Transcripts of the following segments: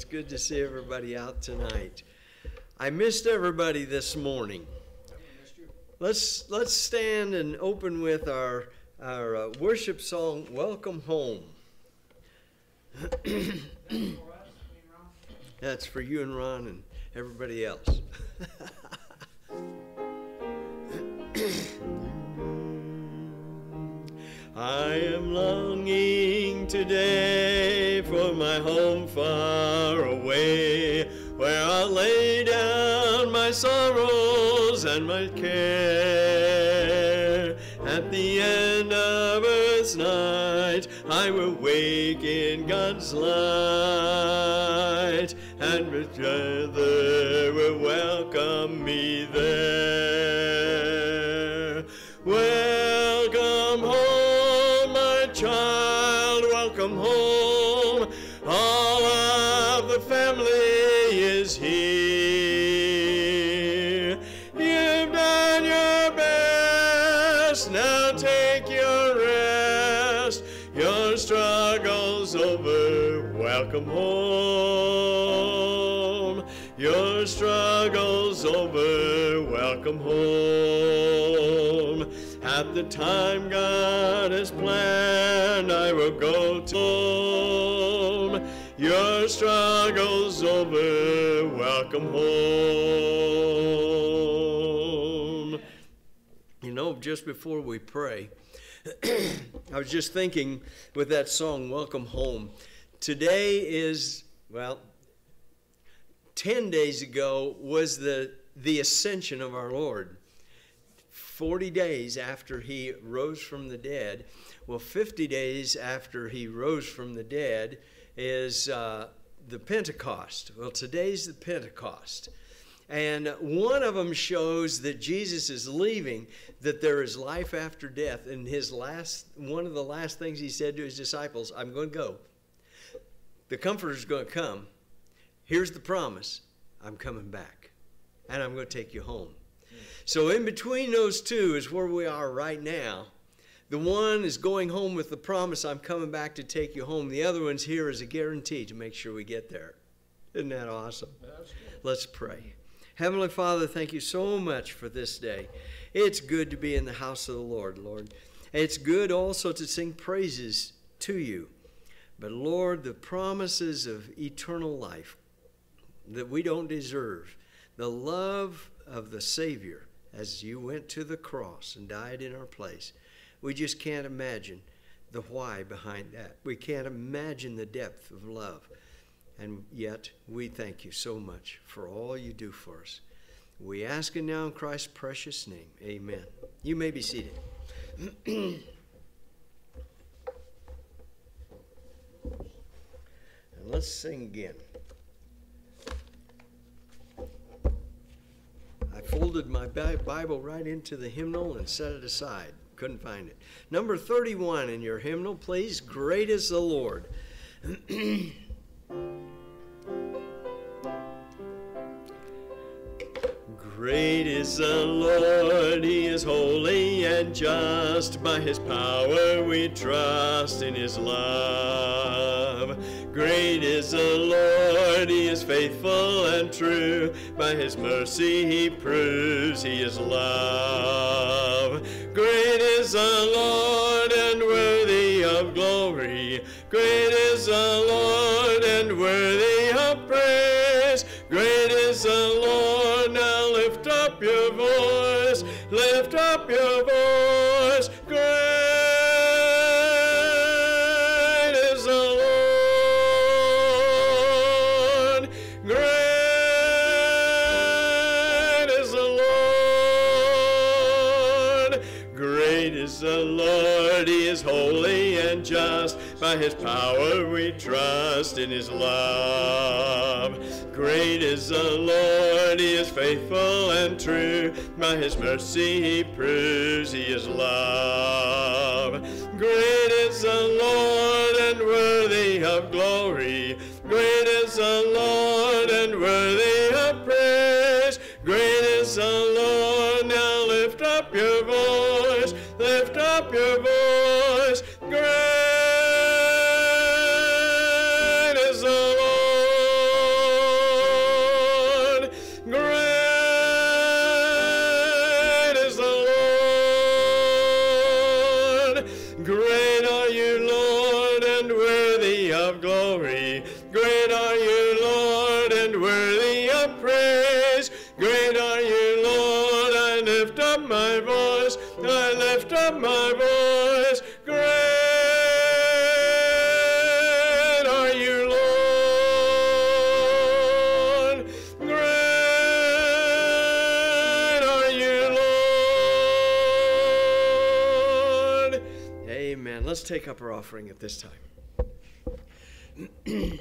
It's good to see everybody out tonight. I missed everybody this morning. Let's let's stand and open with our our uh, worship song "Welcome Home." That's for you and Ron and everybody else. I am longing today for my home far away, where I'll lay down my sorrows and my care. At the end of earth's night, I will wake in God's light, and together will welcome me there. Welcome home. Your struggle's over, welcome home. At the time God has planned, I will go to home. Your struggle's over, welcome home. You know, just before we pray, I was just thinking with that song, Welcome Home. Today is, well, 10 days ago was the, the ascension of our Lord. 40 days after he rose from the dead. Well, 50 days after he rose from the dead is uh, the Pentecost. Well, today's the Pentecost. And one of them shows that Jesus is leaving, that there is life after death. And his last, one of the last things he said to his disciples, I'm going to go. The Comforter is going to come. Here's the promise I'm coming back, and I'm going to take you home. So, in between those two is where we are right now. The one is going home with the promise, I'm coming back to take you home. The other one's here as a guarantee to make sure we get there. Isn't that awesome? Let's pray. Heavenly Father, thank you so much for this day. It's good to be in the house of the Lord, Lord. It's good also to sing praises to you. But Lord, the promises of eternal life that we don't deserve, the love of the Savior as you went to the cross and died in our place, we just can't imagine the why behind that. We can't imagine the depth of love. And yet, we thank you so much for all you do for us. We ask it now in Christ's precious name. Amen. You may be seated. let's sing again. I folded my Bible right into the hymnal and set it aside. Couldn't find it. Number 31 in your hymnal, please. Great is the Lord. Great is the Lord, He is holy and just. By His power we trust in His love. Great is the Lord, He is faithful and true. By His mercy He proves He is love. Great is the Lord and worthy of glory. Great is the Lord and worthy up your voice, lift up your voice. Great is the Lord, great is the Lord, great is the Lord, He is holy and just. By His power we trust in His love. Great is the Lord, He is faithful and true. By His mercy He proves He is love. Great is the Lord and worthy of glory. Great is the Lord and worthy of praise. Great is the Lord, now lift up your voice, lift up your voice. Amen. Let's up our offering at this time.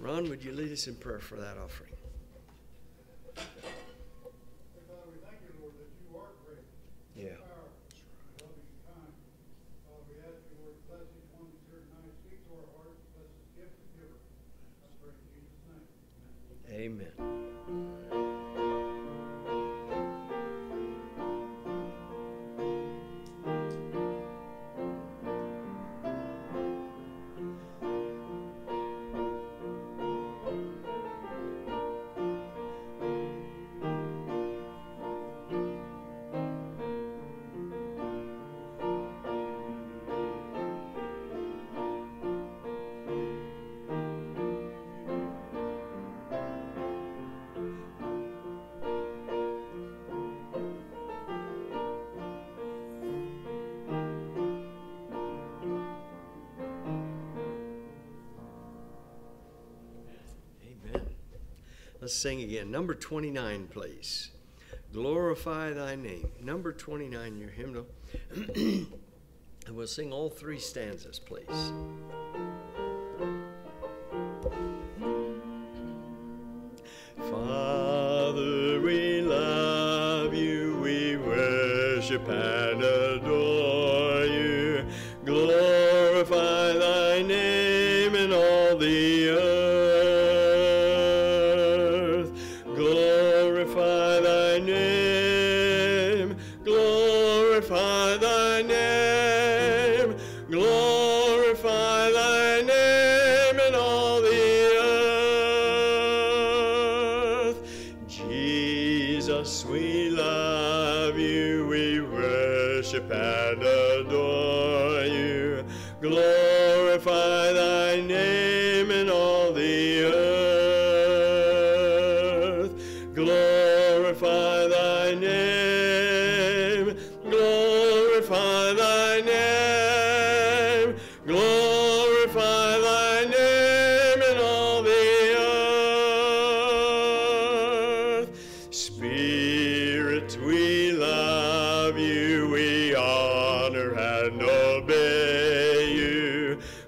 Ron, would you lead us in prayer for that offering? Let's sing again. Number 29, please. Glorify thy name. Number 29, your hymnal. and we'll sing all three stanzas, please.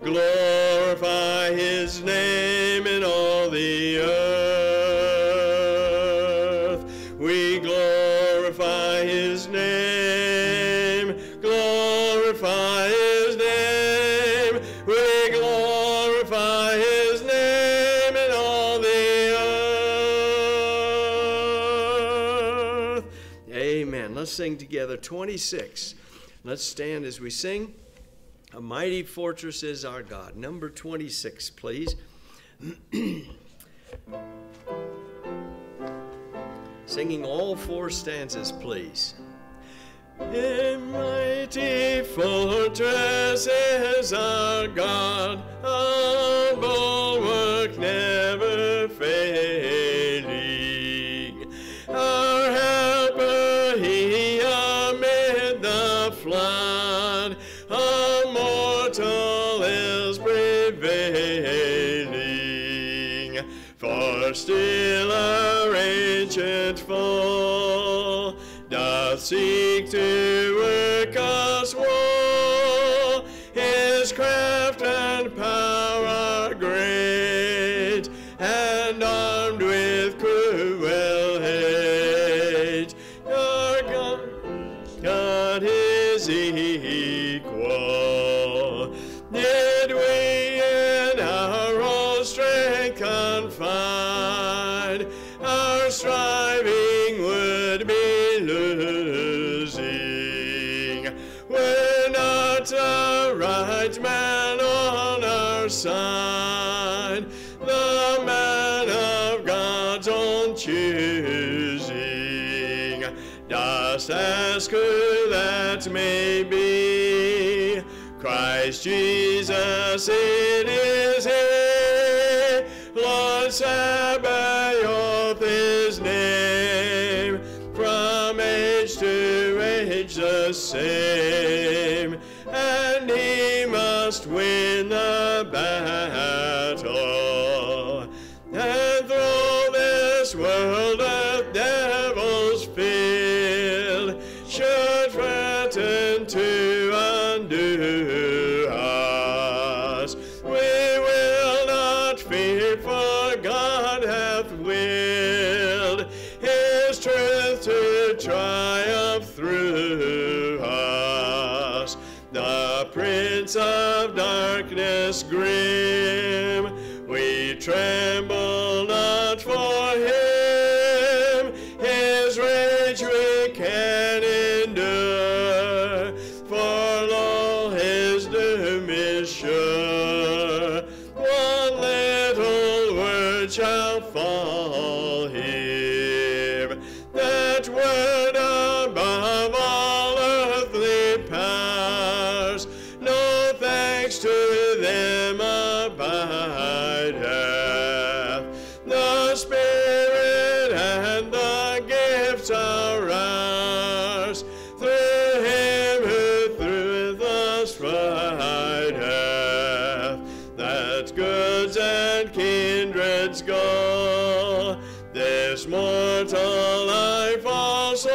Glorify his name in all the earth. We glorify his name. Glorify his name. We glorify his name in all the earth. Amen. Let's sing together 26. Let's stand as we sing. A mighty fortress is our God. Number 26, please. Singing all four stanzas, please. A mighty fortress is our God, side, the man of God's own choosing. Dost ask who that may be? Christ Jesus, it is He. Lord Sabaoth, His name. From age to age the same, kindreds go, this mortal life also,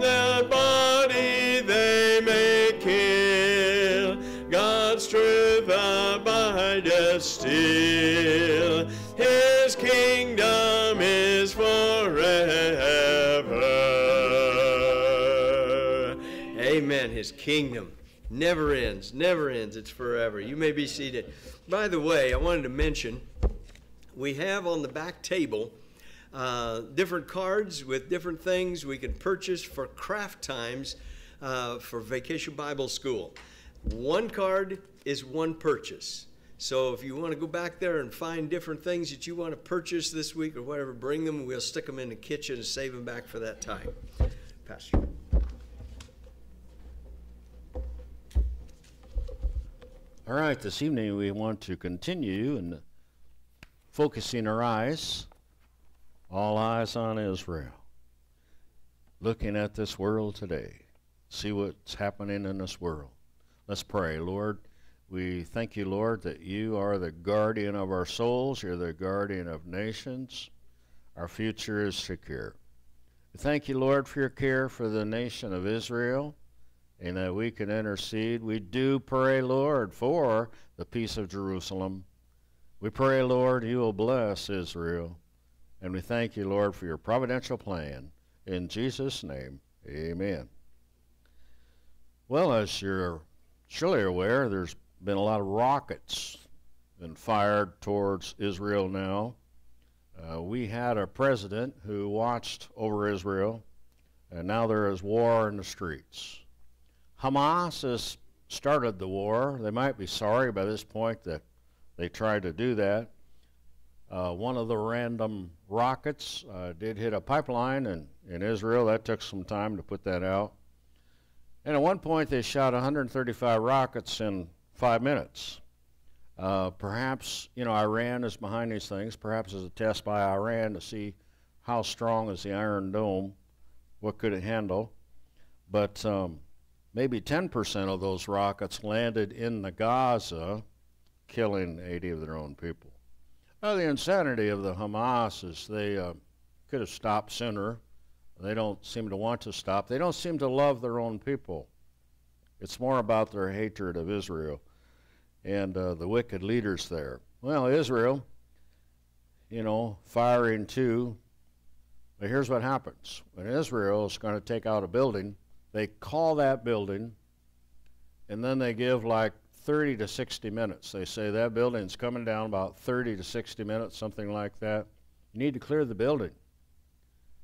that body they may kill. God's truth abideth still. His kingdom is forever. Amen. His kingdom never ends, never ends. It's forever. You may be seated. By the way, I wanted to mention we have on the back table uh, different cards with different things we can purchase for craft times uh, for Vacation Bible School. One card is one purchase. So if you want to go back there and find different things that you want to purchase this week or whatever, bring them. We'll stick them in the kitchen and save them back for that time. Pastor. All right, this evening we want to continue and focusing our eyes, all eyes on Israel, looking at this world today, see what's happening in this world. Let's pray. Lord, we thank you, Lord, that you are the guardian of our souls, you're the guardian of nations. Our future is secure. We thank you, Lord, for your care for the nation of Israel and that we can intercede. We do pray, Lord, for the peace of Jerusalem. We pray, Lord, you will bless Israel. And we thank you, Lord, for your providential plan. In Jesus' name, amen. Well, as you're surely aware, there's been a lot of rockets been fired towards Israel now. Uh, we had a president who watched over Israel, and now there is war in the streets. Hamas has started the war. They might be sorry by this point that they tried to do that. Uh, one of the random rockets uh, did hit a pipeline in, in Israel. That took some time to put that out. And at one point, they shot 135 rockets in five minutes. Uh, perhaps, you know, Iran is behind these things, perhaps as a test by Iran to see how strong is the Iron Dome, what could it handle. But um, maybe 10% of those rockets landed in the Gaza, killing 80 of their own people. Now, the insanity of the Hamas is they uh, could have stopped sooner. They don't seem to want to stop. They don't seem to love their own people. It's more about their hatred of Israel and uh, the wicked leaders there. Well, Israel, you know, firing too. But here's what happens when Israel is going to take out a building, they call that building, and then they give like 30 to 60 minutes. They say that building's coming down about 30 to 60 minutes, something like that. You need to clear the building.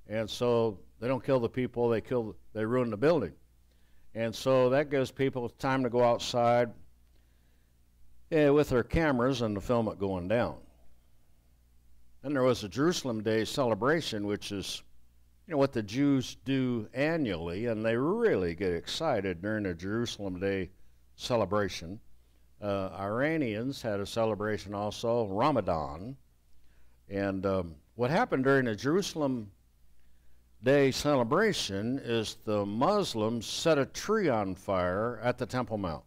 And so they don't kill the people, they kill they ruin the building. And so that gives people time to go outside eh, with their cameras and to film it going down. And there was a Jerusalem Day celebration, which is you know what the Jews do annually, and they really get excited during the Jerusalem Day celebration. Uh, Iranians had a celebration also, Ramadan. And um, what happened during the Jerusalem Day celebration is the Muslims set a tree on fire at the Temple Mount.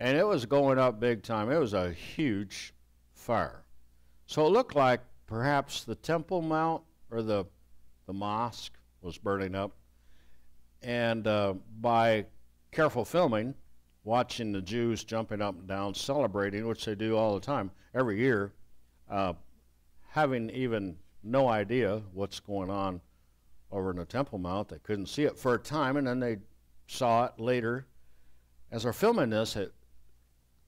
And it was going up big time. It was a huge fire. So it looked like perhaps the Temple Mount or the, the mosque was burning up. And uh, by careful filming, watching the Jews jumping up and down, celebrating, which they do all the time, every year, uh, having even no idea what's going on over in the Temple Mount. They couldn't see it for a time, and then they saw it later. As they're filming this, it,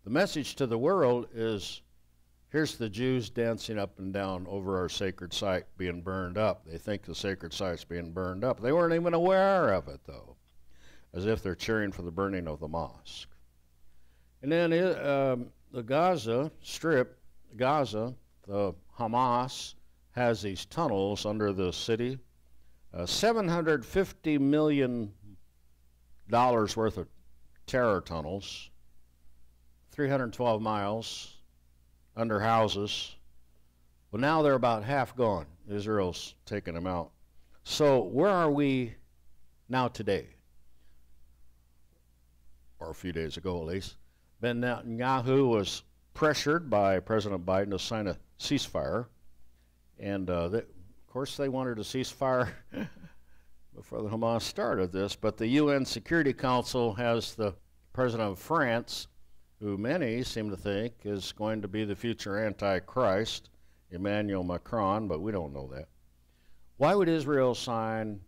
the message to the world is here's the Jews dancing up and down over our sacred site being burned up. They think the sacred site's being burned up. They weren't even aware of it, though, as if they're cheering for the burning of the mosque. And then it, um, the Gaza Strip, Gaza, the Hamas has these tunnels under the city, uh, 750 million dollars worth of terror tunnels, 312 miles under houses. Well, now they're about half gone. Israel's taken them out. So where are we now today? Or a few days ago, at least. Ben Netanyahu was pressured by President Biden to sign a ceasefire. And uh, they, of course, they wanted a ceasefire before the Hamas started this. But the UN Security Council has the president of France, who many seem to think is going to be the future Antichrist, Emmanuel Macron, but we don't know that. Why would Israel sign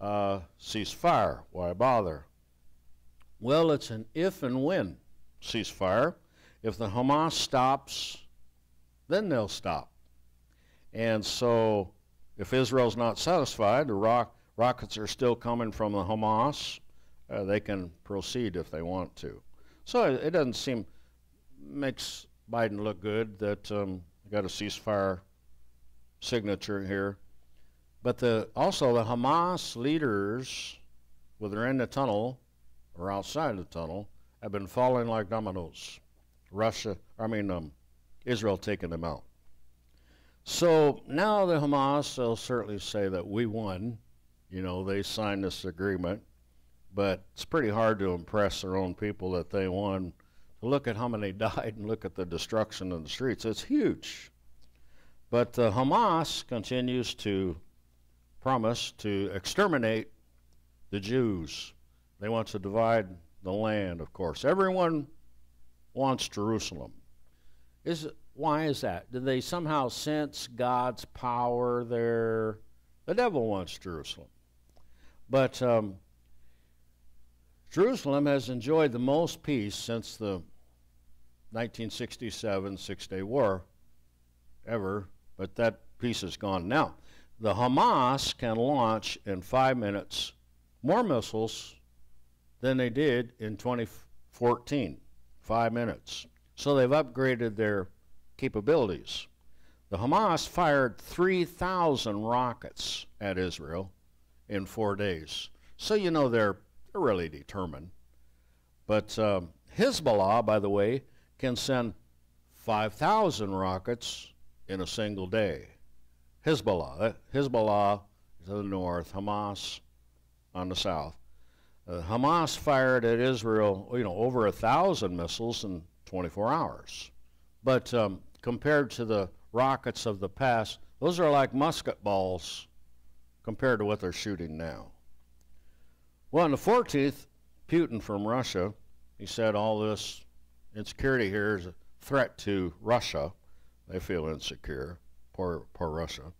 a ceasefire? Why bother? Well, it's an if and when ceasefire. If the Hamas stops, then they'll stop. And so, if Israel's not satisfied, the rock, rockets are still coming from the Hamas. Uh, they can proceed if they want to. So it, it doesn't seem makes Biden look good that um, got a ceasefire signature here. But the also the Hamas leaders, whether in the tunnel or outside the tunnel, have been falling like dominoes. Russia, I mean, um, Israel taking them out. So now the Hamas, they'll certainly say that we won. You know, they signed this agreement, but it's pretty hard to impress their own people that they won. To look at how many died and look at the destruction in the streets, it's huge. But uh, Hamas continues to promise to exterminate the Jews. They want to divide the land, of course. Everyone wants Jerusalem. Is why is that? Do they somehow sense God's power there? The devil wants Jerusalem. But um, Jerusalem has enjoyed the most peace since the 1967 Six Day War ever, but that peace is gone now. The Hamas can launch in five minutes more missiles than they did in 2014. Five minutes. So they've upgraded their capabilities. The Hamas fired 3,000 rockets at Israel in four days. So you know they're, they're really determined. But um, Hezbollah, by the way, can send 5,000 rockets in a single day. Hezbollah. Hezbollah to the north, Hamas on the south. Uh, Hamas fired at Israel, you know, over a thousand missiles in 24 hours. But um, compared to the rockets of the past, those are like musket balls compared to what they're shooting now. Well, on the 14th, Putin from Russia, he said all this insecurity here is a threat to Russia. They feel insecure, poor, poor Russia.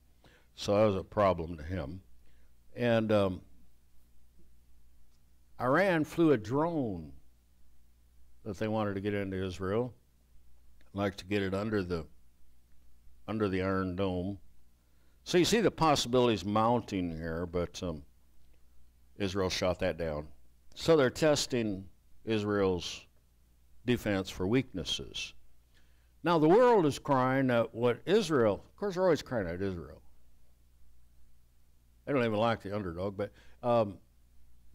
So that was a problem to him. And um, Iran flew a drone that they wanted to get into Israel like to get it under the under the Iron Dome. So you see the possibilities mounting here, but um, Israel shot that down. So they're testing Israel's defense for weaknesses. Now the world is crying at what Israel, of course, they're always crying at Israel. They don't even like the underdog, but um,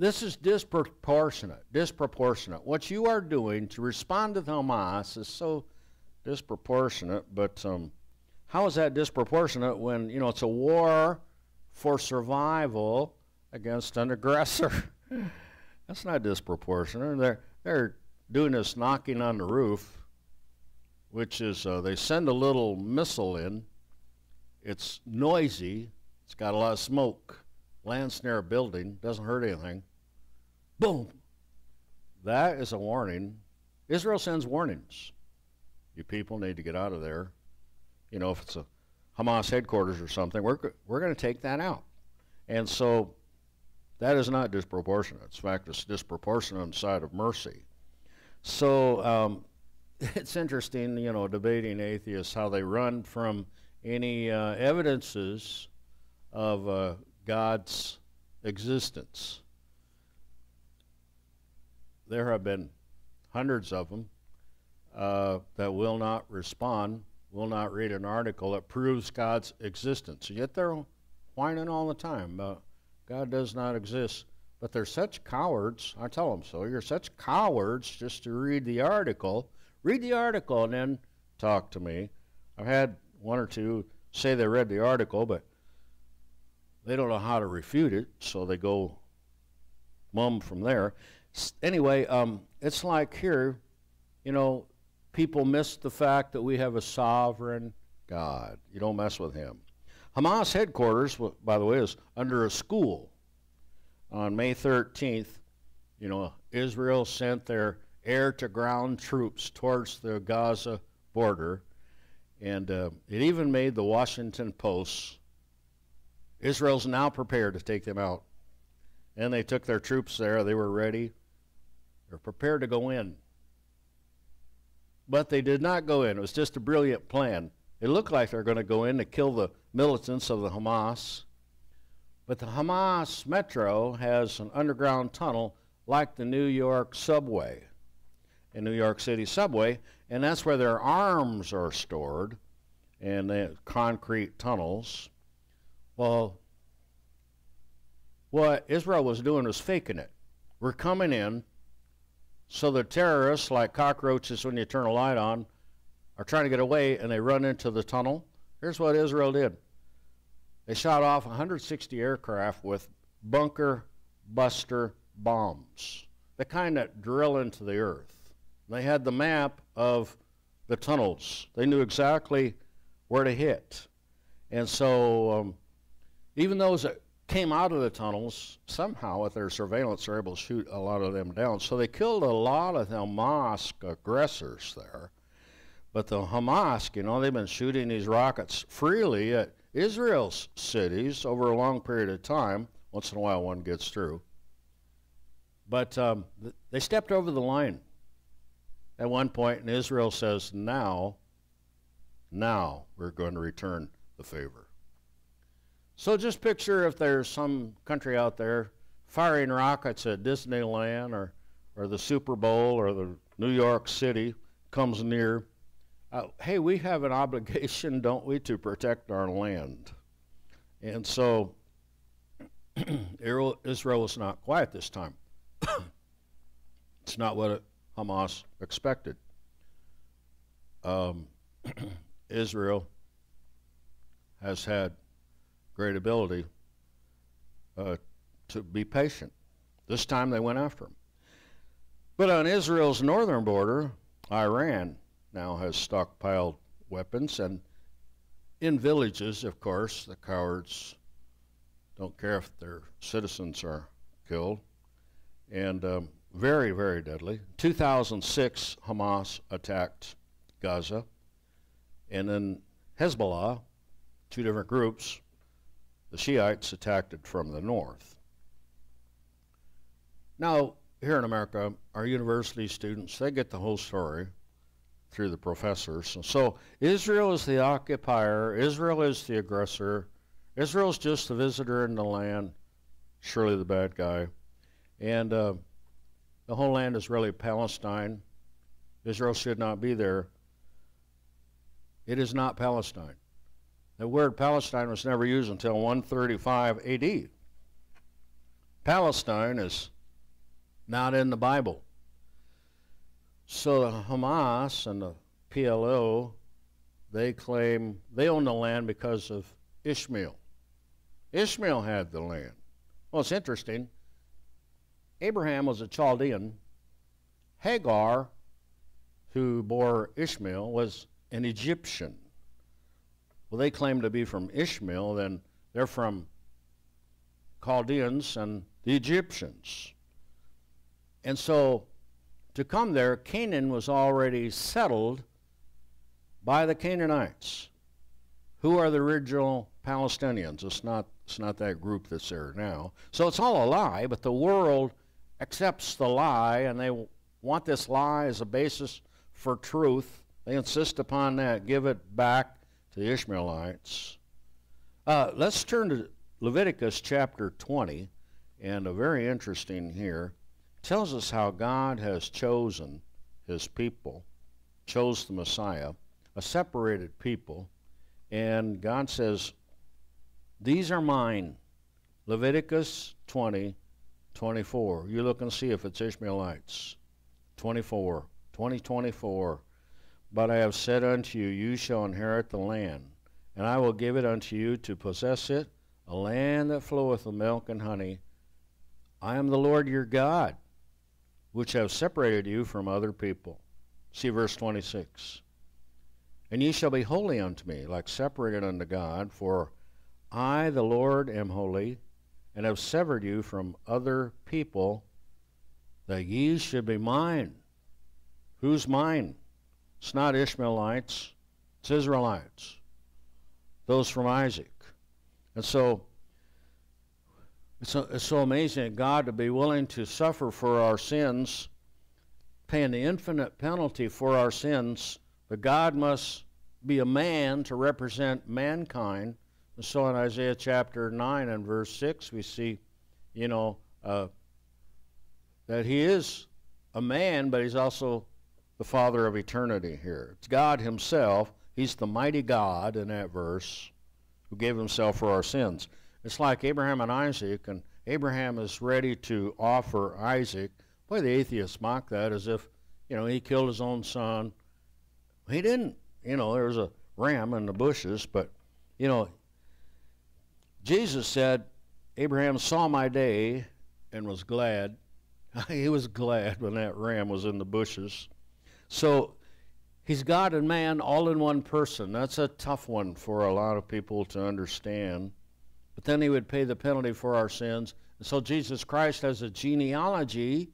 this is disproportionate. Disproportionate. What you are doing to respond to Hamas is so disproportionate, but um, how is that disproportionate when, you know, it's a war for survival against an aggressor. That's not disproportionate. They're, they're doing this knocking on the roof, which is uh, they send a little missile in. It's noisy, it's got a lot of smoke, lands near a building, doesn't hurt anything. Boom! That is a warning. Israel sends warnings. You people need to get out of there. You know, if it's a Hamas headquarters or something, we're, we're going to take that out. And so that is not disproportionate. In fact, it's disproportionate on the side of mercy. So um, it's interesting, you know, debating atheists, how they run from any uh, evidences of uh, God's existence. There have been hundreds of them uh, that will not respond, will not read an article that proves God's existence. Yet they're whining all the time about God does not exist. But they're such cowards. I tell them so. You're such cowards just to read the article. Read the article and then talk to me. I've had one or two say they read the article, but they don't know how to refute it, so they go mum from there. Anyway, um, it's like here, you know, people miss the fact that we have a sovereign God. You don't mess with him. Hamas headquarters, by the way, is under a school. On May 13th, you know, Israel sent their air to ground troops towards the Gaza border, and uh, it even made the Washington Post. Israel's now prepared to take them out. And they took their troops there. They were ready. They're prepared to go in. But they did not go in. It was just a brilliant plan. It looked like they're going to go in to kill the militants of the Hamas. But the Hamas metro has an underground tunnel like the New York subway, in New York City subway, and that's where their arms are stored in the concrete tunnels. Well, what Israel was doing was faking it. We're coming in, so the terrorists, like cockroaches when you turn a light on, are trying to get away and they run into the tunnel. Here's what Israel did they shot off 160 aircraft with bunker buster bombs, the kind that drill into the earth. They had the map of the tunnels, they knew exactly where to hit. And so, um, even those that came out of the tunnels, somehow with their surveillance, are able to shoot a lot of them down. So they killed a lot of the Hamas aggressors there. But the Hamas, you know, they've been shooting these rockets freely at Israel's cities over a long period of time. Once in a while, one gets through. But um, th- they stepped over the line at one point, and Israel says, now, now we're going to return the favor. So just picture if there's some country out there firing rockets at Disneyland or, or the Super Bowl or the New York City comes near uh, hey, we have an obligation, don't we, to protect our land? And so Israel is not quiet this time. it's not what Hamas expected. Um, Israel has had great ability uh, to be patient. This time they went after him. But on Israel's northern border, Iran now has stockpiled weapons. And in villages, of course, the cowards don't care if their citizens are killed. And um, very, very deadly. 2006, Hamas attacked Gaza. And then Hezbollah, two different groups, the Shiites attacked it from the north. Now, here in America, our university students, they get the whole story through the professors. So Israel is the occupier, Israel is the aggressor, Israel's just the visitor in the land, surely the bad guy. And uh, the whole land is really Palestine. Israel should not be there. It is not Palestine. The word Palestine was never used until 135 AD. Palestine is not in the Bible. So the Hamas and the PLO, they claim they own the land because of Ishmael. Ishmael had the land. Well, it's interesting. Abraham was a Chaldean. Hagar, who bore Ishmael, was an Egyptian. Well, they claim to be from Ishmael, then they're from Chaldeans and the Egyptians. And so to come there, Canaan was already settled by the Canaanites. Who are the original Palestinians? It's not, it's not that group that's there now. So it's all a lie, but the world accepts the lie and they want this lie as a basis for truth. They insist upon that, give it back to the Ishmaelites. Uh, let's turn to Leviticus chapter 20, and a very interesting here tells us how God has chosen his people, chose the Messiah, a separated people, and God says, These are mine. Leviticus 20, 24. You look and see if it's Ishmaelites. 24, 20, 24. But I have said unto you, You shall inherit the land, and I will give it unto you to possess it, a land that floweth with milk and honey. I am the Lord your God, which have separated you from other people. See verse 26. And ye shall be holy unto me, like separated unto God, for I, the Lord, am holy, and have severed you from other people, that ye should be mine. Who's mine? It's not Ishmaelites, it's Israelites, those from Isaac. And so it's so, it's so amazing God to be willing to suffer for our sins, paying the infinite penalty for our sins, but God must be a man to represent mankind. And so in Isaiah chapter 9 and verse 6, we see, you know, uh, that he is a man, but he's also the Father of eternity here. It's God himself. He's the mighty God in that verse who gave himself for our sins. It's like Abraham and Isaac, and Abraham is ready to offer Isaac. Boy, the atheists mock that as if, you know, he killed his own son. He didn't. You know, there was a ram in the bushes, but, you know, Jesus said, Abraham saw my day and was glad. he was glad when that ram was in the bushes. So he's God and man all in one person. That's a tough one for a lot of people to understand but then he would pay the penalty for our sins. And so Jesus Christ has a genealogy.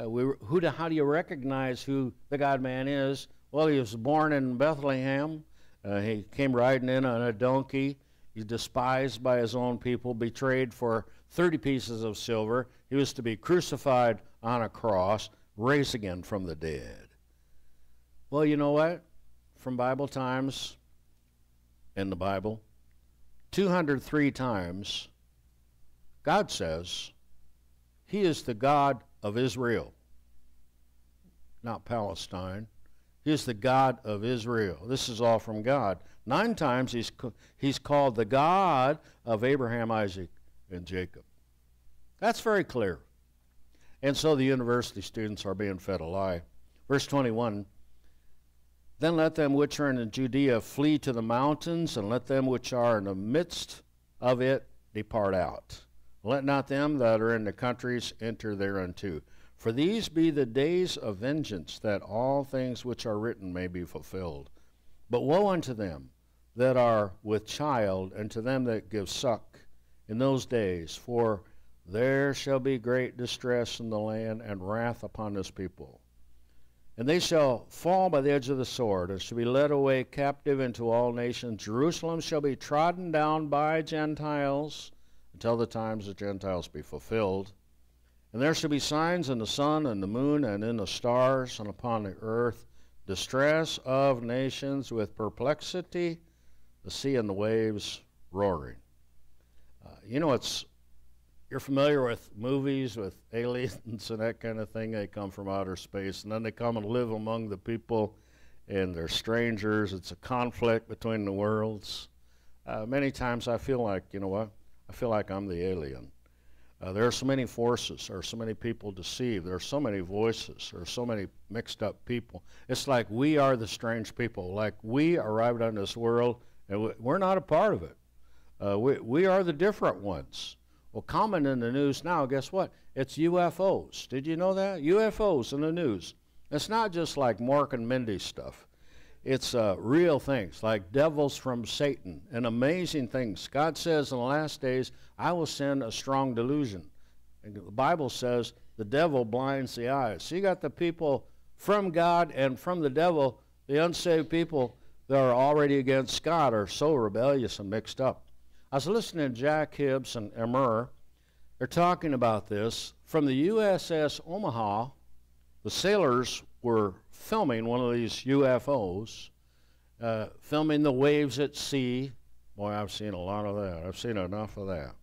Uh, we, who do, how do you recognize who the God man is? Well, he was born in Bethlehem. Uh, he came riding in on a donkey. He's despised by his own people, betrayed for 30 pieces of silver. He was to be crucified on a cross, raised again from the dead. Well, you know what? From Bible times in the Bible, 203 times, God says He is the God of Israel, not Palestine. He is the God of Israel. This is all from God. Nine times he's, he's called the God of Abraham, Isaac, and Jacob. That's very clear. And so the university students are being fed a lie. Verse 21 then let them which are in Judea flee to the mountains, and let them which are in the midst of it depart out. Let not them that are in the countries enter thereunto. For these be the days of vengeance, that all things which are written may be fulfilled. But woe unto them that are with child, and to them that give suck in those days, for there shall be great distress in the land, and wrath upon this people. And they shall fall by the edge of the sword, and shall be led away captive into all nations. Jerusalem shall be trodden down by Gentiles until the times of Gentiles be fulfilled. And there shall be signs in the sun and the moon and in the stars and upon the earth, distress of nations with perplexity, the sea and the waves roaring. Uh, you know, it's you're familiar with movies with aliens and that kind of thing. They come from outer space and then they come and live among the people and they're strangers. It's a conflict between the worlds. Uh, many times I feel like, you know what? I feel like I'm the alien. Uh, there are so many forces. There are so many people deceived. There are so many voices. There are so many mixed up people. It's like we are the strange people. Like we arrived on this world and we're not a part of it. Uh, we, we are the different ones. Well, common in the news now, guess what? It's UFOs. Did you know that? UFOs in the news. It's not just like Mork and Mindy stuff. It's uh, real things like devils from Satan and amazing things. God says in the last days, I will send a strong delusion. And the Bible says the devil blinds the eyes. So you got the people from God and from the devil, the unsaved people that are already against God are so rebellious and mixed up. I was listening to Jack Hibbs and Emmer. They're talking about this. From the USS Omaha, the sailors were filming one of these UFOs, uh, filming the waves at sea. Boy, I've seen a lot of that. I've seen enough of that.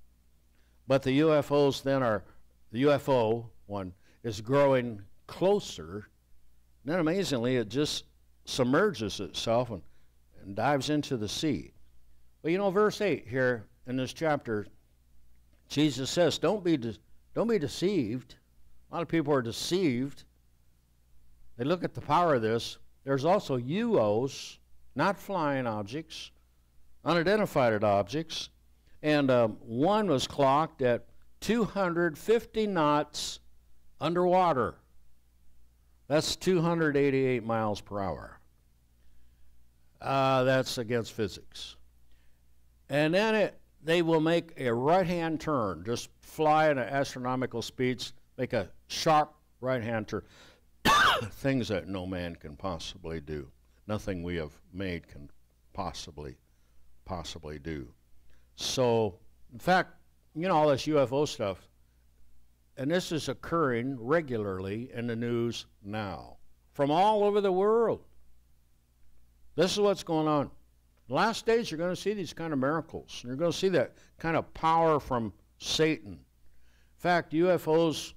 But the UFOs then are, the UFO one is growing closer. And then amazingly, it just submerges itself and, and dives into the sea. Well, you know, verse 8 here in this chapter, Jesus says, don't be, don't be deceived. A lot of people are deceived they look at the power of this. There's also UOs, not flying objects, unidentified objects, and um, one was clocked at 250 knots underwater. That's 288 miles per hour. Uh, that's against physics. And then it, they will make a right hand turn, just fly at astronomical speeds, make a sharp right hand turn. things that no man can possibly do. Nothing we have made can possibly, possibly do. So, in fact, you know, all this UFO stuff, and this is occurring regularly in the news now from all over the world. This is what's going on. Last days, you're going to see these kind of miracles. You're going to see that kind of power from Satan. In fact, UFOs,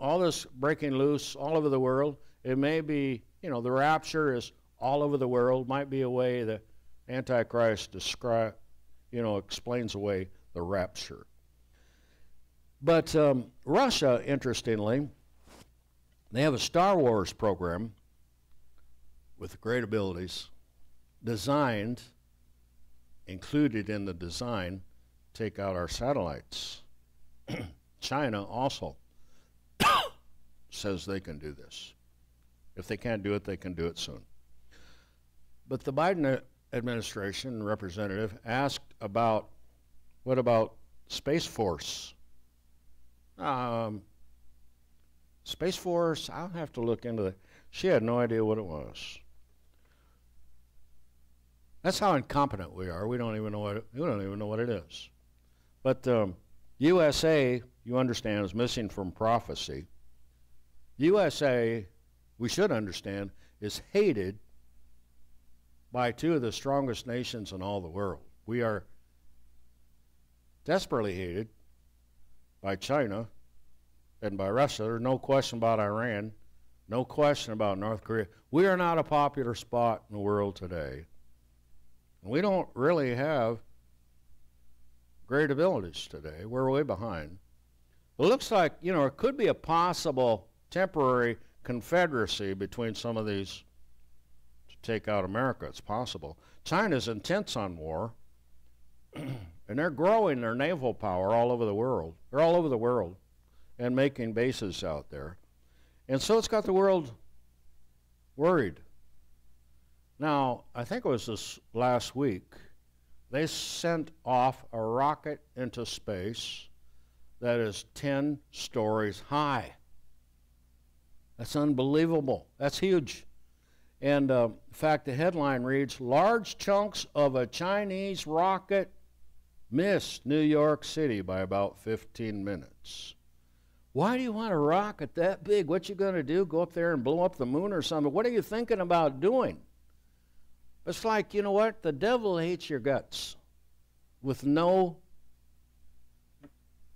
all this breaking loose all over the world, it may be, you know, the rapture is all over the world, might be a way the Antichrist describe, you know, explains away the rapture. But um, Russia, interestingly, they have a Star Wars program with great abilities, designed, included in the design, take out our satellites. China also says they can do this. If they can't do it, they can do it soon. But the Biden administration representative asked about what about Space Force? Um, Space Force, I'll have to look into that. She had no idea what it was. That's how incompetent we are. We don't even know what it, we don't even know what it is. But um, USA, you understand, is missing from prophecy. USA we should understand, is hated by two of the strongest nations in all the world. We are desperately hated by China and by Russia. There's no question about Iran, no question about North Korea. We are not a popular spot in the world today. We don't really have great abilities today. We're way behind. It looks like, you know, it could be a possible temporary confederacy between some of these to take out America. It's possible. China's intense on war, and they're growing their naval power all over the world. They're all over the world and making bases out there. And so it's got the world worried. Now, I think it was this last week, they sent off a rocket into space that is 10 stories high. That's unbelievable. That's huge. And uh, in fact, the headline reads Large chunks of a Chinese rocket missed New York City by about 15 minutes. Why do you want a rocket that big? What you going to do? Go up there and blow up the moon or something? What are you thinking about doing? It's like, you know what? The devil hates your guts with no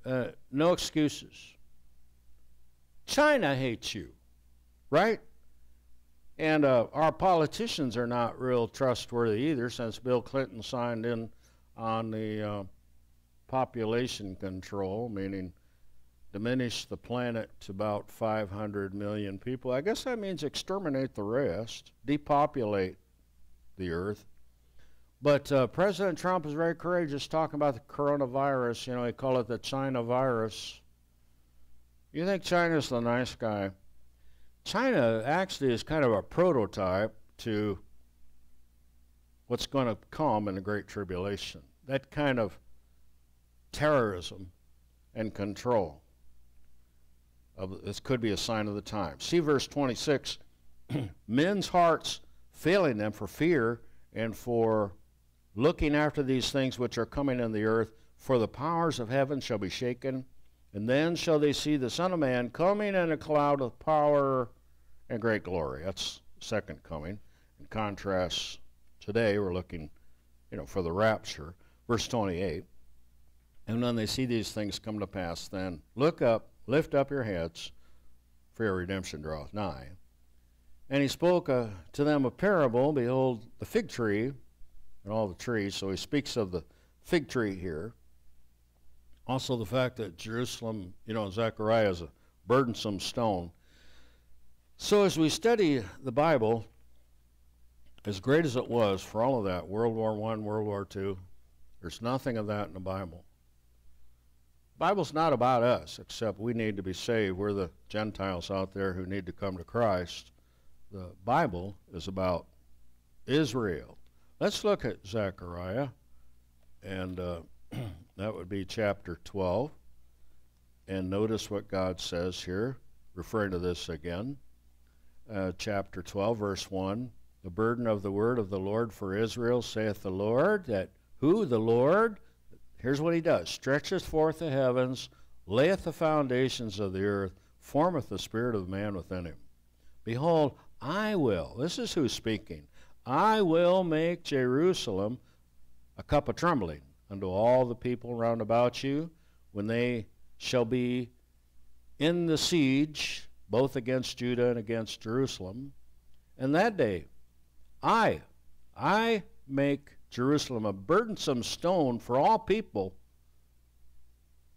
uh, no excuses. China hates you right? And uh, our politicians are not real trustworthy either since Bill Clinton signed in on the uh, population control, meaning diminish the planet to about 500 million people. I guess that means exterminate the rest, depopulate the earth. But uh, President Trump is very courageous talking about the coronavirus. You know, he call it the China virus. You think China's the nice guy? China actually is kind of a prototype to what's going to come in the Great Tribulation. That kind of terrorism and control. Of, this could be a sign of the time. See verse 26. Men's hearts failing them for fear and for looking after these things which are coming in the earth, for the powers of heaven shall be shaken, and then shall they see the Son of Man coming in a cloud of power and great glory. That's second coming. In contrast, today we're looking, you know, for the rapture. Verse 28. And when they see these things come to pass, then look up, lift up your heads, for your redemption draweth nigh. And he spoke uh, to them a parable. Behold, the fig tree and all the trees. So he speaks of the fig tree here. Also, the fact that Jerusalem, you know, Zechariah is a burdensome stone. So, as we study the Bible, as great as it was for all of that, World War I, World War II, there's nothing of that in the Bible. The Bible's not about us, except we need to be saved. We're the Gentiles out there who need to come to Christ. The Bible is about Israel. Let's look at Zechariah, and uh, that would be chapter 12. And notice what God says here, referring to this again. Uh, chapter 12, verse 1 The burden of the word of the Lord for Israel, saith the Lord, that who? The Lord. Here's what he does stretcheth forth the heavens, layeth the foundations of the earth, formeth the spirit of man within him. Behold, I will. This is who's speaking. I will make Jerusalem a cup of trembling unto all the people round about you when they shall be in the siege, both against Judah and against Jerusalem. And that day, I, I make Jerusalem a burdensome stone for all people.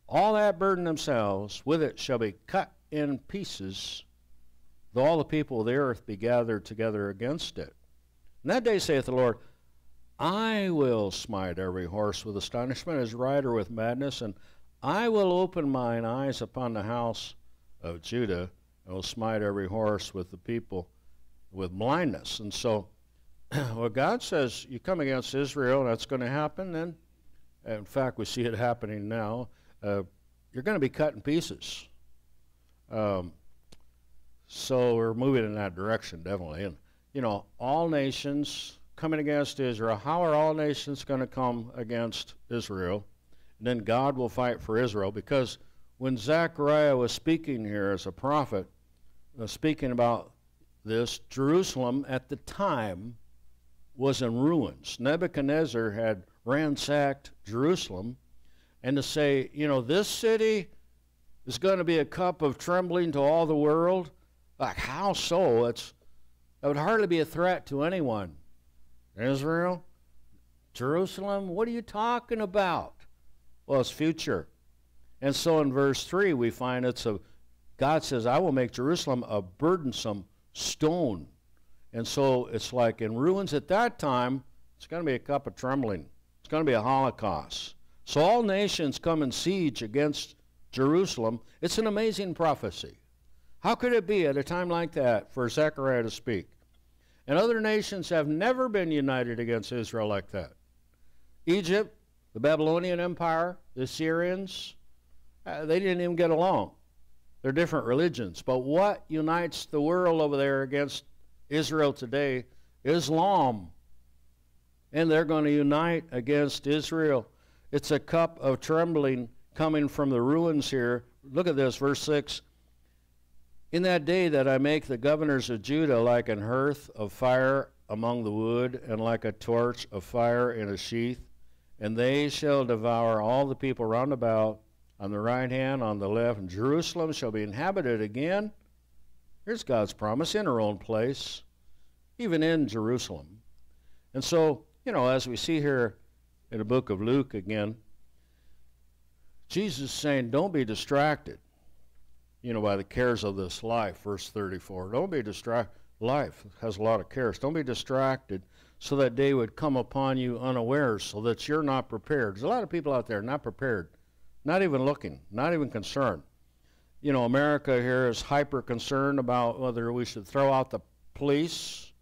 All that burden themselves, with it shall be cut in pieces, though all the people of the earth be gathered together against it. And that day saith the Lord, I will smite every horse with astonishment, his rider with madness, and I will open mine eyes upon the house of Judah, and will smite every horse with the people with blindness. And so, well, God says you come against Israel, that's going to happen. Then, in fact, we see it happening now. Uh, you're going to be cut in pieces. Um, so we're moving in that direction, definitely. And you know, all nations coming against Israel. How are all nations going to come against Israel? And then God will fight for Israel because when Zechariah was speaking here as a prophet, uh, speaking about this, Jerusalem at the time was in ruins. Nebuchadnezzar had ransacked Jerusalem, and to say, you know, this city is going to be a cup of trembling to all the world, like how so? It's it would hardly be a threat to anyone. Israel? Jerusalem? What are you talking about? Well, it's future. And so in verse 3, we find it's a, God says, I will make Jerusalem a burdensome stone. And so it's like in ruins at that time, it's going to be a cup of trembling. It's going to be a holocaust. So all nations come in siege against Jerusalem. It's an amazing prophecy. How could it be at a time like that for Zechariah to speak? And other nations have never been united against Israel like that. Egypt, the Babylonian Empire, the Syrians, uh, they didn't even get along. They're different religions. But what unites the world over there against Israel today? Islam. And they're going to unite against Israel. It's a cup of trembling coming from the ruins here. Look at this, verse 6. In that day that I make the governors of Judah like an hearth of fire among the wood, and like a torch of fire in a sheath, and they shall devour all the people round about on the right hand, on the left, and Jerusalem shall be inhabited again. Here's God's promise in her own place, even in Jerusalem. And so, you know, as we see here in the book of Luke again, Jesus is saying, don't be distracted you know, by the cares of this life. Verse 34. Don't be distracted. Life has a lot of cares. Don't be distracted. so that day would come upon you unawares, so that you're not prepared. There's a lot of people out there not prepared, not even looking, not even concerned. You know, America here is hyper concerned about whether we should throw out the police,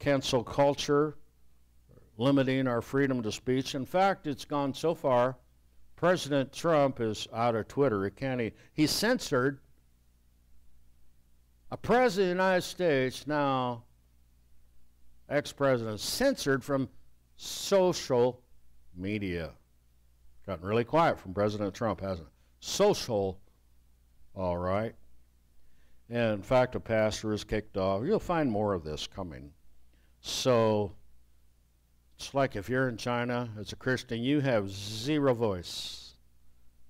cancel culture, limiting our freedom to speech. In fact, it's gone so far. President Trump is out of Twitter. Can't. He, he censored a president of the United States now ex-president censored from social media. Gotten really quiet from President Trump, hasn't it? Social, all right. And in fact, a pastor is kicked off. You'll find more of this coming. So it's like if you're in China as a Christian, you have zero voice.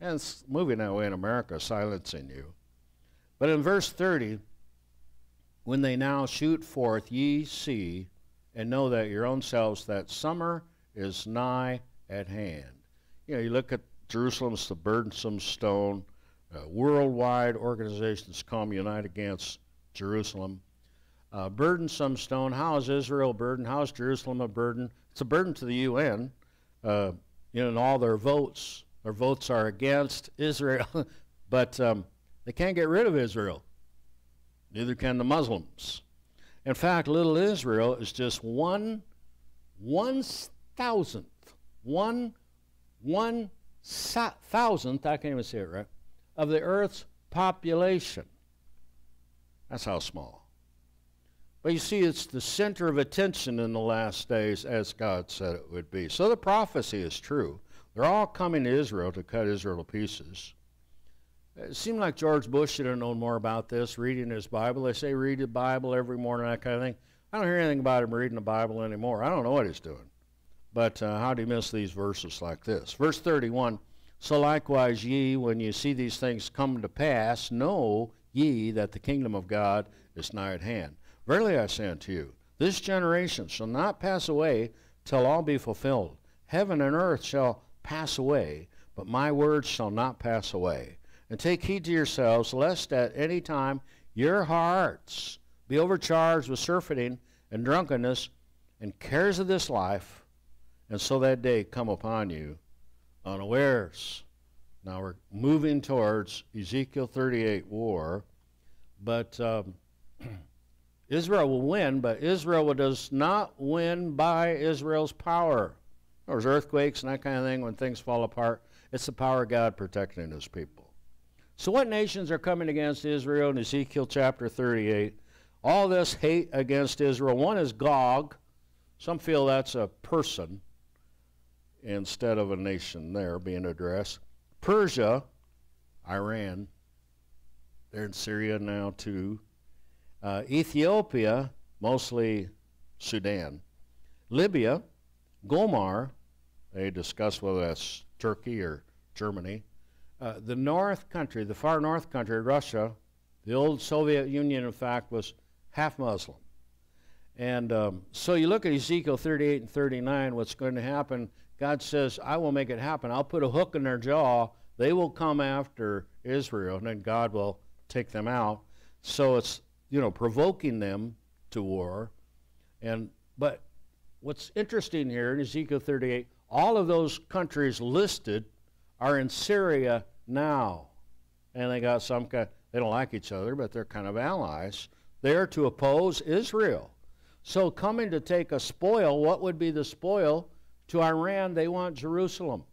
And it's moving that way in America, silencing you. But in verse 30, when they now shoot forth, ye see and know that your own selves that summer is nigh at hand. You know, you look at Jerusalem's the burdensome stone. Uh, worldwide organizations come unite against Jerusalem. Uh, burdensome stone. How is Israel a burden? How is Jerusalem a burden? It's a burden to the UN. Uh, you know, and all their votes, their votes are against Israel, but um, they can't get rid of Israel. Neither can the Muslims. In fact, little Israel is just one one thousandth, one one thousandth, I can't even say it right, of the earth's population. That's how small. But you see, it's the center of attention in the last days, as God said it would be. So the prophecy is true. They're all coming to Israel to cut Israel to pieces. It seemed like George Bush should have known more about this, reading his Bible. They say read the Bible every morning, that kind of thing. I don't hear anything about him reading the Bible anymore. I don't know what he's doing. But uh, how do you miss these verses like this? Verse 31 So likewise, ye, when ye see these things come to pass, know ye that the kingdom of God is nigh at hand. Verily I say unto you, this generation shall not pass away till all be fulfilled. Heaven and earth shall pass away, but my words shall not pass away. And take heed to yourselves, lest at any time your hearts be overcharged with surfeiting and drunkenness and cares of this life, and so that day come upon you unawares. Now we're moving towards Ezekiel 38 war, but um, Israel will win, but Israel does not win by Israel's power. There's earthquakes and that kind of thing when things fall apart. It's the power of God protecting his people. So, what nations are coming against Israel in Ezekiel chapter 38? All this hate against Israel. One is Gog. Some feel that's a person instead of a nation there being addressed. Persia, Iran, they're in Syria now too. Uh, Ethiopia, mostly Sudan. Libya, Gomer, they discuss whether that's Turkey or Germany. Uh, the north country, the far north country, Russia, the old Soviet Union, in fact, was half Muslim. And um, so you look at Ezekiel 38 and 39, what's going to happen? God says, I will make it happen. I'll put a hook in their jaw. They will come after Israel, and then God will take them out. So it's, you know, provoking them to war. And But what's interesting here in Ezekiel 38, all of those countries listed are in Syria now. And they got some kind, they don't like each other, but they're kind of allies. They're to oppose Israel. So, coming to take a spoil, what would be the spoil? To Iran, they want Jerusalem.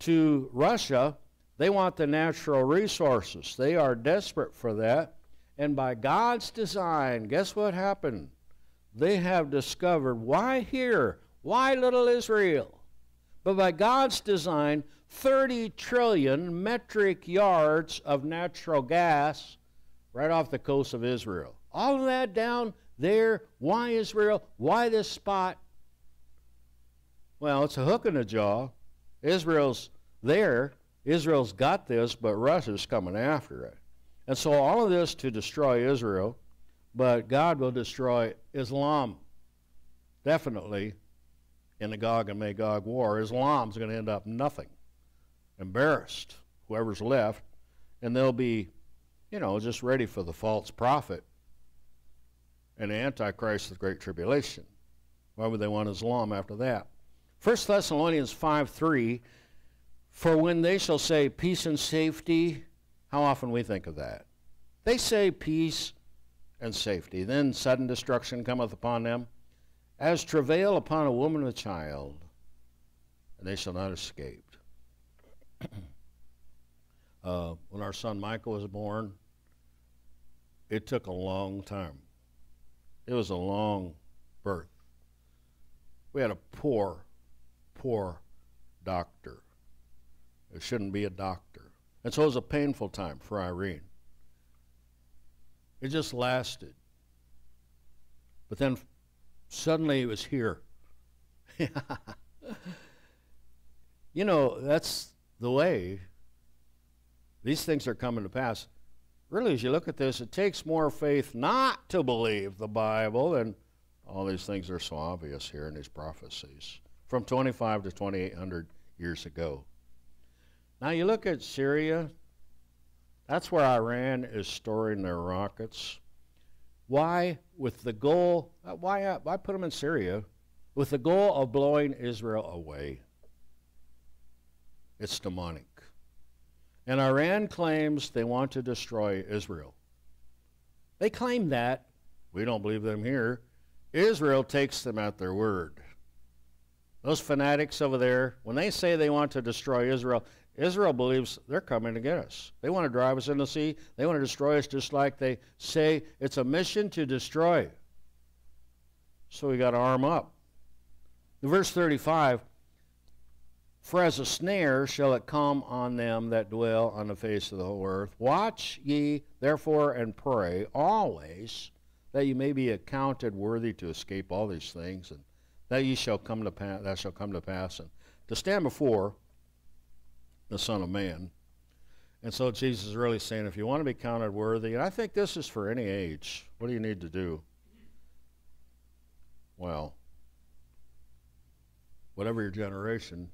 To Russia, they want the natural resources. They are desperate for that. And by God's design, guess what happened? They have discovered why here? Why little Israel? But by God's design, 30 trillion metric yards of natural gas right off the coast of Israel. All of that down there. Why Israel? Why this spot? Well, it's a hook in the jaw. Israel's there. Israel's got this, but Russia's coming after it. And so all of this to destroy Israel, but God will destroy Islam. Definitely in the Gog and Magog war. Islam's going to end up nothing embarrassed, whoever's left, and they'll be, you know, just ready for the false prophet and the Antichrist of the Great Tribulation. Why would they want Islam after that? 1 Thessalonians 5 3 For when they shall say peace and safety, how often we think of that? They say peace and safety. Then sudden destruction cometh upon them, as travail upon a woman with child, and they shall not escape. uh, when our son Michael was born, it took a long time. It was a long birth. We had a poor, poor doctor. It shouldn't be a doctor. And so it was a painful time for Irene. It just lasted. But then suddenly it was here. you know, that's the way these things are coming to pass. Really, as you look at this, it takes more faith not to believe the Bible than all these things are so obvious here in these prophecies from 25 to 2800 years ago. Now you look at Syria, that's where Iran is storing their rockets. Why? With the goal, uh, why, uh, why put them in Syria? With the goal of blowing Israel away. It's demonic. And Iran claims they want to destroy Israel. They claim that. We don't believe them here. Israel takes them at their word. Those fanatics over there, when they say they want to destroy Israel, Israel believes they're coming to get us. They want to drive us in the sea. They want to destroy us just like they say it's a mission to destroy. So we got to arm up. In verse 35 For as a snare shall it come on them that dwell on the face of the whole earth. Watch ye therefore and pray always that you may be accounted worthy to escape all these things, and that ye shall come to pass, that shall come to pass, and to stand before the Son of Man. And so Jesus is really saying, if you want to be counted worthy, and I think this is for any age, what do you need to do? Well, whatever your generation,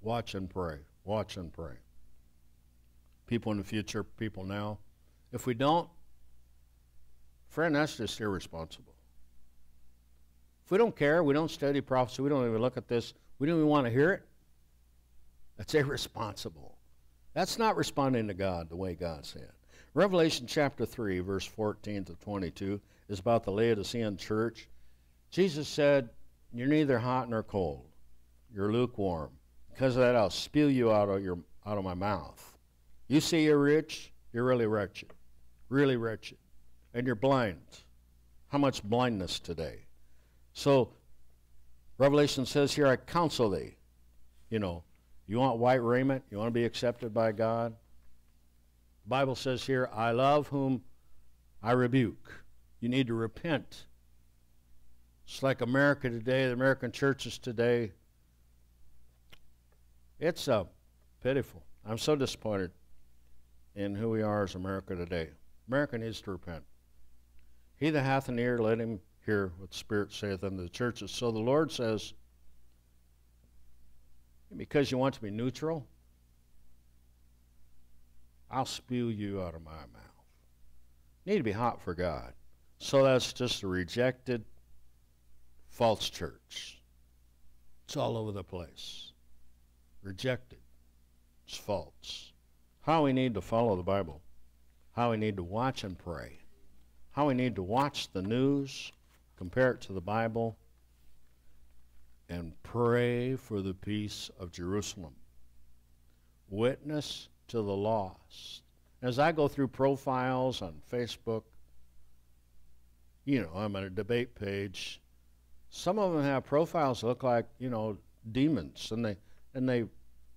watch and pray. Watch and pray. People in the future, people now. If we don't, friend, that's just irresponsible. If we don't care, we don't study prophecy, we don't even look at this, we don't even want to hear it, that's irresponsible. That's not responding to God the way God said. Revelation chapter 3, verse 14 to 22 is about the Laodicean church. Jesus said, You're neither hot nor cold. You're lukewarm. Because of that, I'll spew you out of, your, out of my mouth. You see you're rich, you're really wretched. Really wretched. And you're blind. How much blindness today? So, Revelation says here, I counsel thee, you know, you want white raiment? You want to be accepted by God? The Bible says here, I love whom I rebuke. You need to repent. It's like America today, the American churches today. It's uh, pitiful. I'm so disappointed in who we are as America today. America needs to repent. He that hath an ear, let him hear what the Spirit saith unto the churches. So the Lord says, because you want to be neutral, I'll spew you out of my mouth. You need to be hot for God. So that's just a rejected false church. It's all over the place. Rejected. It's false. How we need to follow the Bible. How we need to watch and pray. How we need to watch the news, compare it to the Bible, and pray for the peace of Jerusalem. Witness to the lost. As I go through profiles on Facebook, you know, I'm on a debate page. Some of them have profiles that look like, you know, demons, and they and they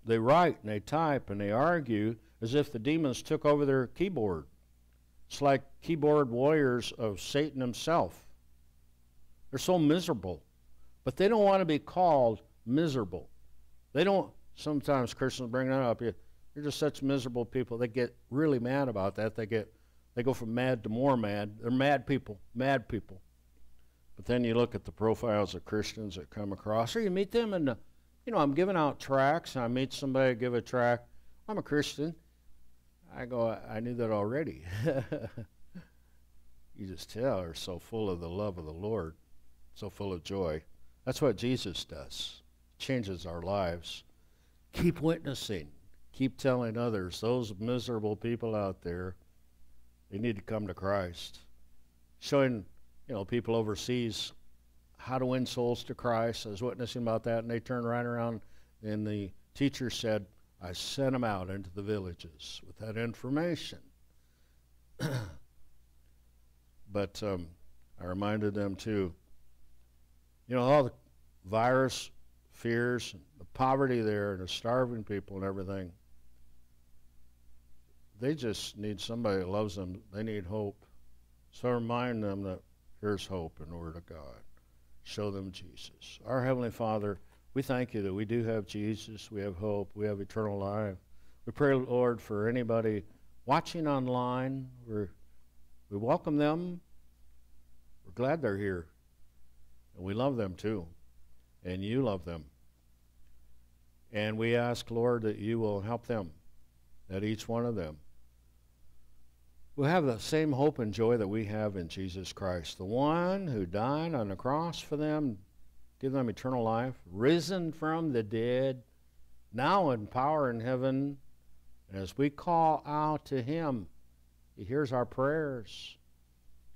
they write and they type and they argue as if the demons took over their keyboard. It's like keyboard warriors of Satan himself. They're so miserable. But they don't want to be called miserable. They don't, sometimes Christians bring that up. You're just such miserable people. They get really mad about that. They get, they go from mad to more mad. They're mad people, mad people. But then you look at the profiles of Christians that come across, or you meet them, and, uh, you know, I'm giving out tracts, and I meet somebody, I give a tract. I'm a Christian. I go, I knew that already. you just tell they're so full of the love of the Lord. so full of joy. That's what Jesus does. Changes our lives. Keep witnessing. Keep telling others, those miserable people out there, they need to come to Christ. Showing, you know, people overseas how to win souls to Christ. I was witnessing about that, and they turned right around, and the teacher said, I sent them out into the villages with that information. but um, I reminded them too, you know, all the virus fears, and the poverty there, and the starving people and everything. They just need somebody that loves them. They need hope. So remind them that here's hope in the Word of God. Show them Jesus. Our Heavenly Father, we thank you that we do have Jesus, we have hope, we have eternal life. We pray, Lord, for anybody watching online. We're, we welcome them. We're glad they're here. We love them too. And you love them. And we ask, Lord, that you will help them, that each one of them will have the same hope and joy that we have in Jesus Christ, the one who died on the cross for them, give them eternal life, risen from the dead, now in power in heaven. And as we call out to him, he hears our prayers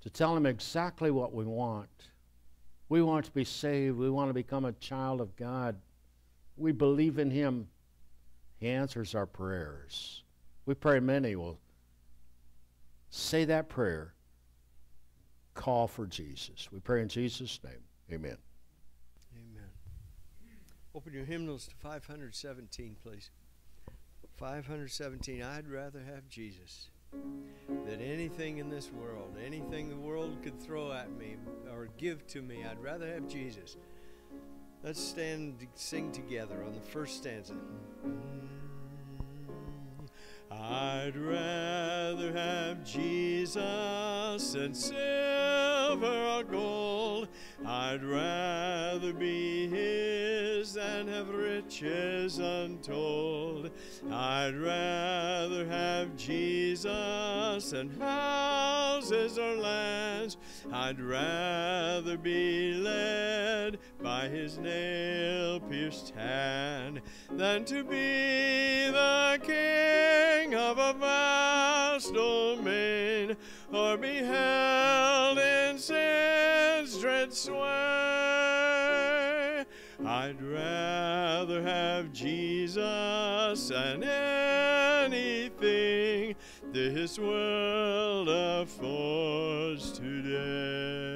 to tell him exactly what we want. We want to be saved. We want to become a child of God. We believe in him. He answers our prayers. We pray many will say that prayer. Call for Jesus. We pray in Jesus' name. Amen. Amen. Open your hymnals to 517, please. 517. I'd rather have Jesus than anything in this world, anything the world could throw at me or give to me. I'd rather have Jesus. Let's stand sing together on the first stanza. I'd rather have Jesus than silver or gold. I'd rather be His than have riches untold. I'd rather have Jesus than houses or lands. I'd rather be led by His nail pierced hand than to be the king of a vast domain or be held in sin's dread sway. I'd rather have Jesus than anything this world affords today.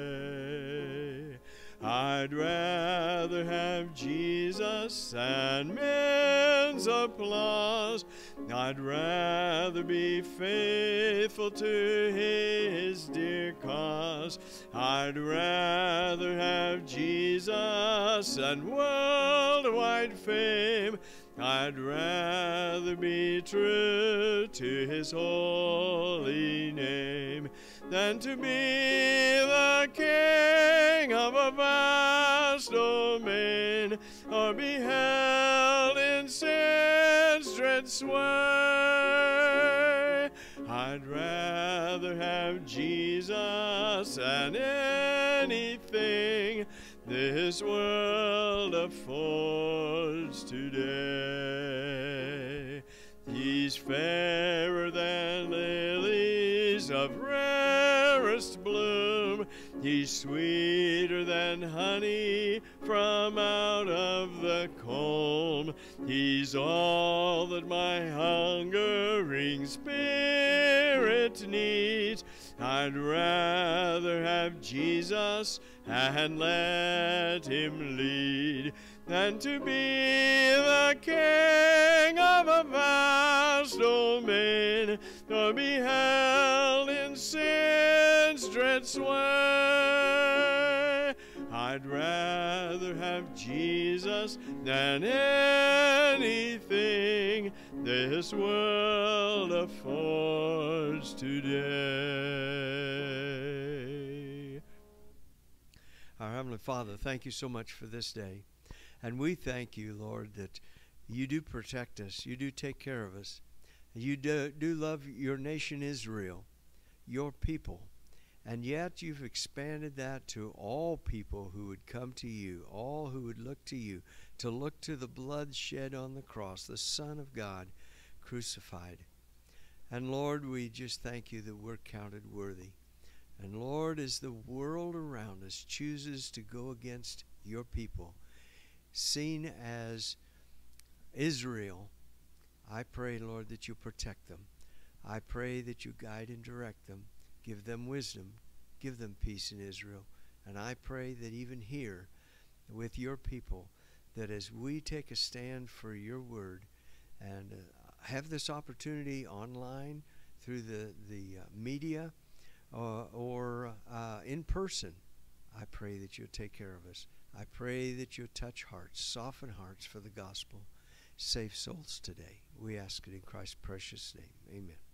I'd rather have Jesus than men's applause. I'd rather be faithful to his dear cause. I'd rather have Jesus than worldwide fame. I'd rather be true to his holy name than to be the king sway. I'd rather have Jesus than anything this world affords today. He's fairer than lilies of rarest bloom. He's sweeter than honey from out of the comb. He's all that my hungering spirit needs. I'd rather have Jesus and let him lead than to be the king of a vast domain or be held in sin's dread sway. I'd rather have Jesus than anything this world affords today. Our Heavenly Father, thank you so much for this day. And we thank you, Lord, that you do protect us, you do take care of us. You do, do love your nation Israel, your people. And yet you've expanded that to all people who would come to you, all who would look to you, to look to the blood shed on the cross, the Son of God crucified. And Lord, we just thank you that we're counted worthy. And Lord, as the world around us chooses to go against your people, seen as Israel, I pray, Lord, that you protect them. I pray that you guide and direct them. Give them wisdom. Give them peace in Israel. And I pray that even here, with your people, that as we take a stand for your word and uh, have this opportunity online through the, the uh, media uh, or uh, in person, I pray that you'll take care of us. I pray that you'll touch hearts, soften hearts for the gospel, save souls today. We ask it in Christ's precious name. Amen.